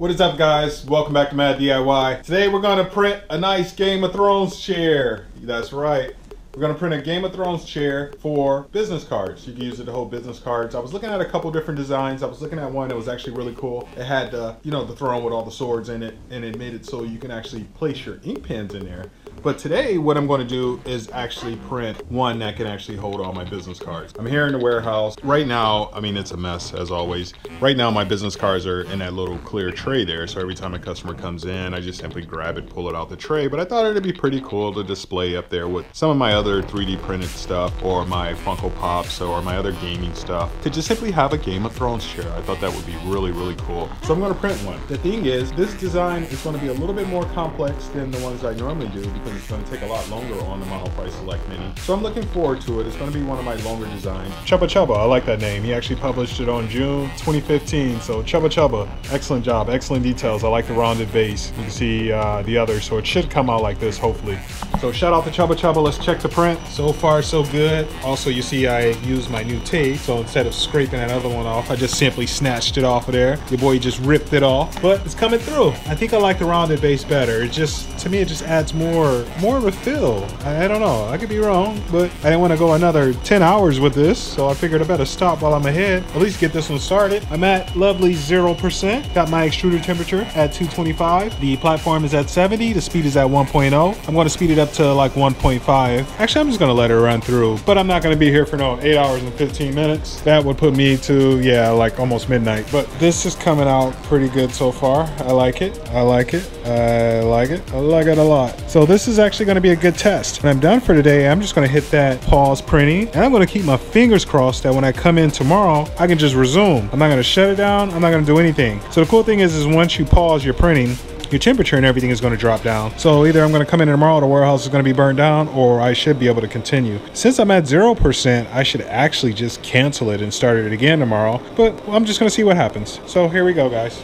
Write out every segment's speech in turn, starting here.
What is up guys? Welcome back to Mad DIY. Today we're gonna print a nice Game of Thrones chair. That's right. We're gonna print a Game of Thrones chair for business cards. You can use it to hold business cards. I was looking at a couple different designs. I was looking at one that was actually really cool. It had, uh, you know, the throne with all the swords in it, and it made it so you can actually place your ink pens in there. But today, what I'm going to do is actually print one that can actually hold all my business cards. I'm here in the warehouse. Right now, I mean, it's a mess as always. Right now, my business cards are in that little clear tray there. So every time a customer comes in, I just simply grab it, pull it out the tray. But I thought it'd be pretty cool to display up there with some of my other 3D printed stuff or my Funko Pops or my other gaming stuff to just simply have a Game of Thrones chair. I thought that would be really, really cool. So I'm going to print one. The thing is, this design is going to be a little bit more complex than the ones I normally do because it's going to take a lot longer on the Monoprice Select Mini. So I'm looking forward to it. It's going to be one of my longer designs. Chubba Chubba, I like that name. He actually published it on June 2015. So Chubba Chubba, excellent job, excellent details. I like the rounded base. You can see uh, the other, so it should come out like this, hopefully. So shout out to Chubba Chubba. Let's check the print. So far, so good. Also, you see I used my new tape. So instead of scraping that other one off, I just simply snatched it off of there. Your boy just ripped it off, but it's coming through. I think I like the rounded base better. It just, to me, it just adds more more of a feel. I, I don't know. I could be wrong, but I didn't want to go another 10 hours with this, so I figured I better stop while I'm ahead. At least get this one started. I'm at lovely 0%. Got my extruder temperature at 225. The platform is at 70. The speed is at 1.0. I'm going to speed it up to like 1.5. Actually, I'm just to let it run through, but I'm not to be here for no 8 hours and 15 minutes. That would put me to, yeah, like almost midnight. But this is coming out pretty good so far. I like it. I like it. I like it. I like it a lot. So this is actually to be a good test. When I'm done for today, I'm just to hit that pause printing and I'm to keep my fingers crossed that when I come in tomorrow, I can just resume. I'm not to shut it down. I'm not to do anything. So the cool thing is, is once you pause your printing, your temperature and everything is going to drop down. So either I'm going to come in tomorrow, the warehouse is going to be burned down, or I should be able to continue. Since I'm at 0%, I should actually just cancel it and start it again tomorrow. But I'm just going to see what happens. So here we go, guys.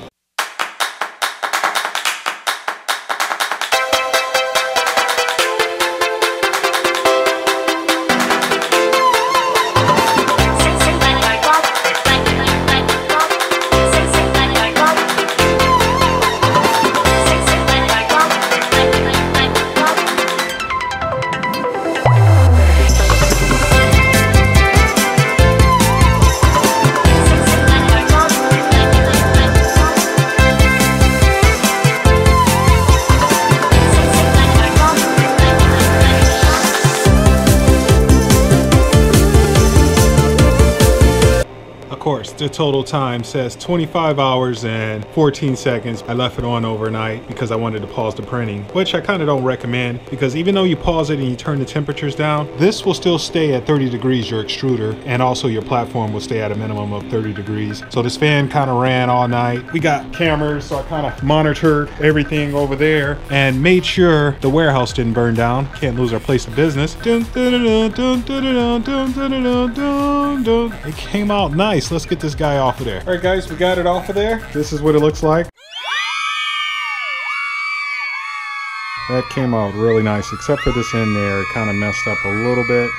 Course, the total time says 25 hours and 14 seconds. I left it on overnight because I wanted to pause the printing, which I kind of don't recommend because even though you pause it and you turn the temperatures down, this will still stay at 30 degrees, your extruder, and also your platform will stay at a minimum of 30 degrees. So this fan kind of ran all night. We got cameras, so I kind of monitored everything over there and made sure the warehouse didn't burn down. Can't lose our place of business. It came out nice let's get this guy off of there. All right, guys, we got it off of there. This is what it looks like. That came out really nice, except for this in there. It kind of messed up a little bit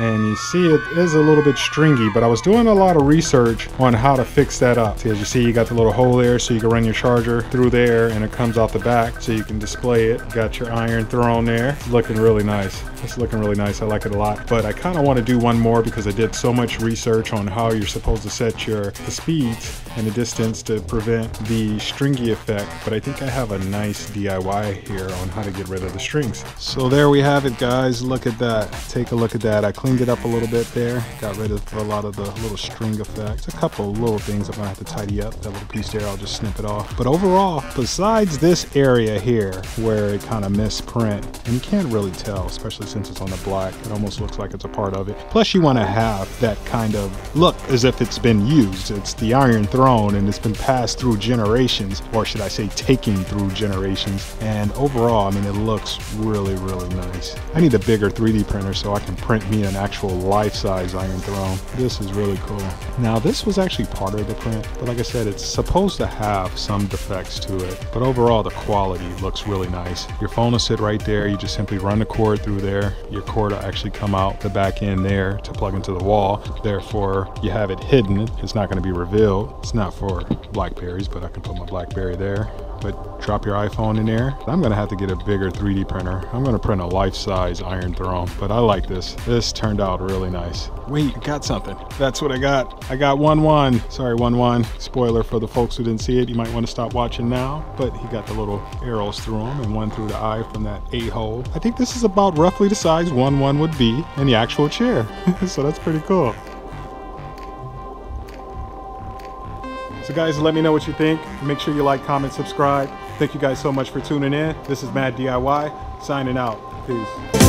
and you see it is a little bit stringy but I was doing a lot of research on how to fix that up. See, as you see you got the little hole there so you can run your charger through there and it comes out the back so you can display it. Got your iron throne there. Looking really nice. It's looking really nice. I like it a lot. But I kind of want to do one more because I did so much research on how you're supposed to set your the speeds and the distance to prevent the stringy effect. But I think I have a nice DIY here on how to get rid of the strings. So there we have it guys. Look at that. Take a look at that. I cleaned it up a little bit there. Got rid of a lot of the little string effects. A couple little things I'm gonna have to tidy up. That little piece there, I'll just snip it off. But overall, besides this area here where it kind of misprint, and you can't really tell, especially since it's on the black, it almost looks like it's a part of it. Plus you wanna have that kind of look as if it's been used. It's the Iron Throne and it's been passed through generations, or should I say taking through generations. And overall, I mean, it looks really, really nice. I need a bigger 3D printer so I can print me an an actual life-size Iron Throne. This is really cool. Now this was actually part of the print, but like I said, it's supposed to have some defects to it. But overall, the quality looks really nice. Your phone will sit right there. You just simply run the cord through there. Your cord will actually come out the back end there to plug into the wall. Therefore, you have it hidden. It's not going to be revealed. It's It's not for Blackberries, but I can put my Blackberry there. But drop your iPhone in there. I'm gonna have to get a bigger 3D printer. I'm gonna print a life-size Iron Throne, but I like this. This turned out really nice. Wait, I got something. That's what I got. I got Wun Wun. Sorry, Wun Wun. Spoiler for the folks who didn't see it. You might want to stop watching now. But he got the little arrows through him and one through the eye from that A-hole. I think this is about roughly the size Wun Wun would be in the actual chair. so that's pretty cool. So guys, let me know what you think. Make sure you like, comment, subscribe. Thank you guys so much for tuning in. This is Mad DIY, signing out. Peace.